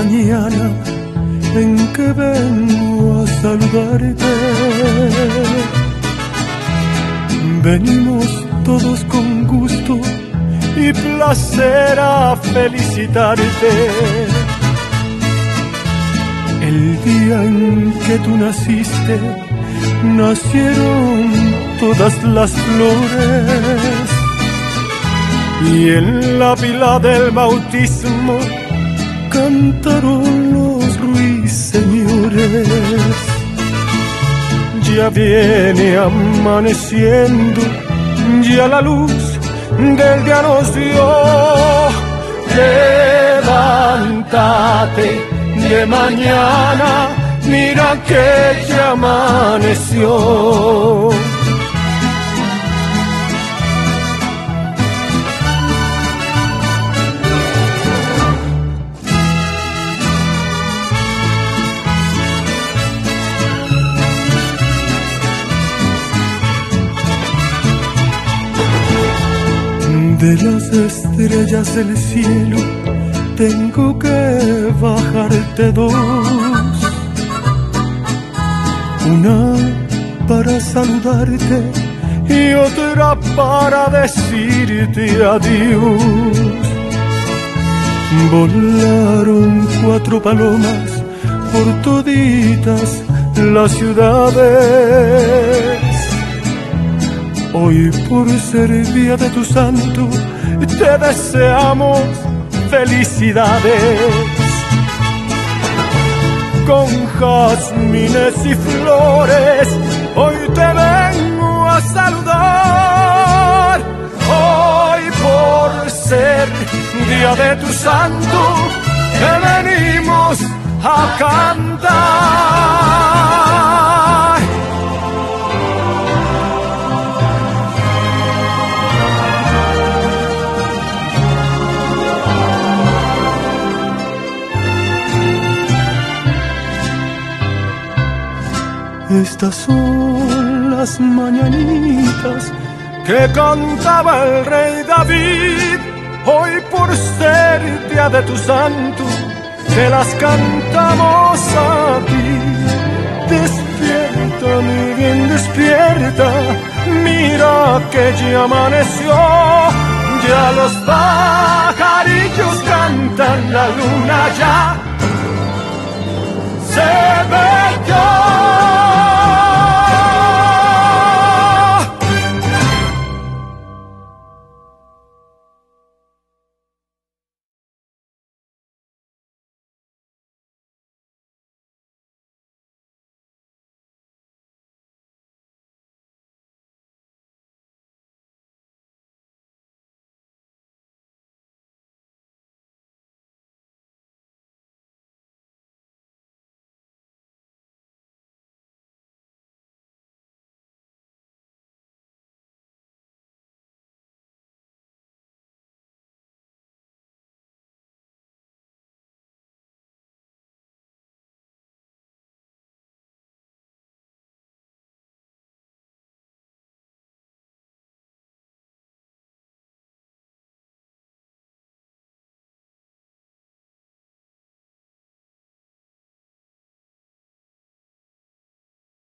mañana en que vengo a saludarte. Venimos todos con gusto y placer a felicitarte. El día en que tú naciste, nacieron todas las flores. Y en la pila del bautismo cantaron los ruiseñores. Ya viene amaneciendo, ya la luz del día nos dio. Levántate de mañana, mira que ya amaneció. De las estrellas del cielo tengo que bajarte dos. Una para saludarte y otra para decirte adiós. Volaron cuatro palomas por toditas las ciudades Hoy por ser día de tu santo, te deseamos felicidades. Con jazmines y flores, hoy te vengo a saludar. Hoy por ser día de tu santo, te venimos a cantar. Estas son las mañanitas que cantaba el rey David. Hoy por ser día de tu santo, te las cantamos aquí. Despierta, mi bien, despierta. Mira que ya amaneció. Ya los pajarillos cantan, la luna ya se ve